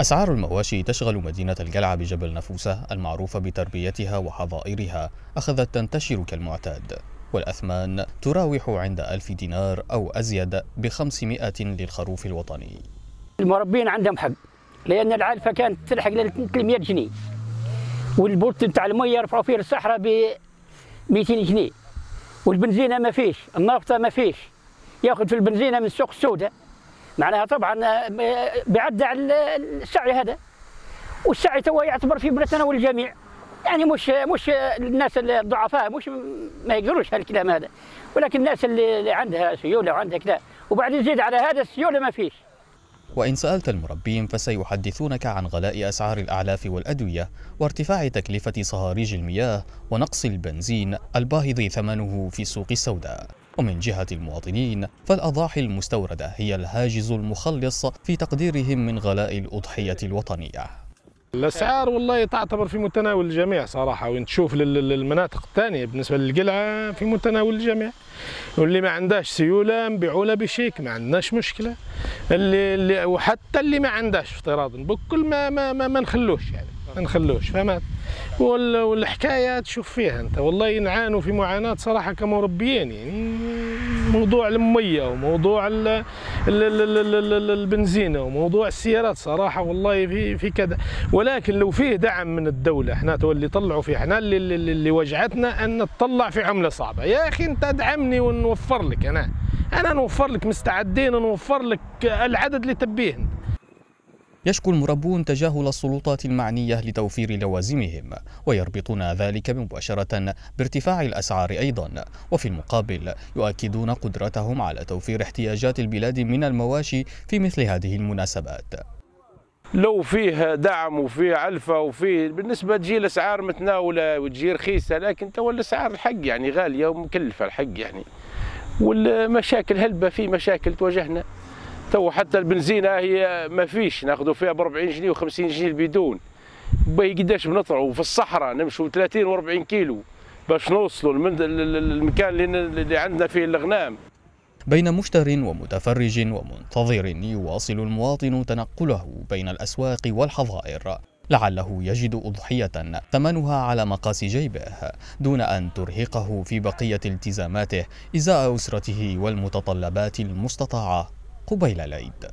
أسعار المواشي تشغل مدينة القلعة بجبل نفوسة المعروفة بتربيتها وحظائرها أخذت تنتشر كالمعتاد. والأثمان تراوح عند ألف دينار أو أزيد بخمسمائة للخروف الوطني. المربين عندهم حق لأن العلفة كانت تلحق ل 300 جنيه والبوت بتاع المية رفعوا فيه الصحراء ب 200 جنيه والبنزينة ما فيش النافطة ما فيش ياخذ في البنزينة من السوق السوداء. معناها طبعا بيعدى على السعي هذا. والسعي تو يعتبر في بلدنا والجميع. يعني مش مش الناس الضعفاء مش ما يقدروش هالكلام هذا. ولكن الناس اللي عندها سيولة وعندها كذا وبعدين زيد على هذا السيولة ما فيش. وإن سألت المربين فسيحدثونك عن غلاء أسعار الأعلاف والأدوية وارتفاع تكلفة صهاريج المياه ونقص البنزين الباهظ ثمنه في السوق السوداء. ومن جهة المواطنين فالأضاحي المستوردة هي الهاجز المخلص في تقديرهم من غلاء الأضحية الوطنية. الأسعار والله تعتبر في متناول الجميع صراحة وين تشوف للمناطق الثانية بالنسبة للقلعة في متناول الجميع. واللي ما عندهاش سيولة نبيعوا بشيك ما عندناش مشكلة. اللي, اللي وحتى اللي ما عندهاش افتراضا بكل ما ما, ما, ما نخلوش يعني. ما نخلوش فهمت؟ والحكايه تشوف فيها انت. والله نعانوا في معاناة صراحة كمربيين. يعني موضوع المية وموضوع ال البنزينه وموضوع السيارات صراحة والله في في كذا. ولكن لو فيه دعم من الدولة إحنا اللي طلعوا فيه إحنا اللي, اللي وجعتنا أن نطلع في عملة صعبة. يا أخي انت ادعمني ونوفر لك أنا. أنا نوفر لك مستعدين نوفر لك العدد اللي تبيه يشكو المربون تجاهل السلطات المعنية لتوفير لوازمهم ويربطون ذلك مباشرة بارتفاع الأسعار أيضا. وفي المقابل يؤكدون قدرتهم على توفير احتياجات البلاد من المواشي في مثل هذه المناسبات. لو فيه دعم وفيه علفة وفيه بالنسبة تجي الأسعار متناولة وتجي رخيصة لكن تو الأسعار الحق يعني غالية ومكلفة الحق يعني. والمشاكل هلبة في مشاكل تواجهنا. تو حتى البنزينة هي ما فيش. ناخذوا فيها ب 40 جنيه و50 جنيه البدون. باهي قداش بنطلعوا في الصحراء نمشوا 30 و40 كيلو باش نوصلوا المكان اللي عندنا فيه الغنام بين مشتر ومتفرج ومنتظر يواصل المواطن تنقله بين الأسواق والحظائر. لعله يجد أضحية ثمنها على مقاس جيبه دون أن ترهقه في بقية التزاماته إزاء أسرته والمتطلبات المستطاعة. قبيل العيد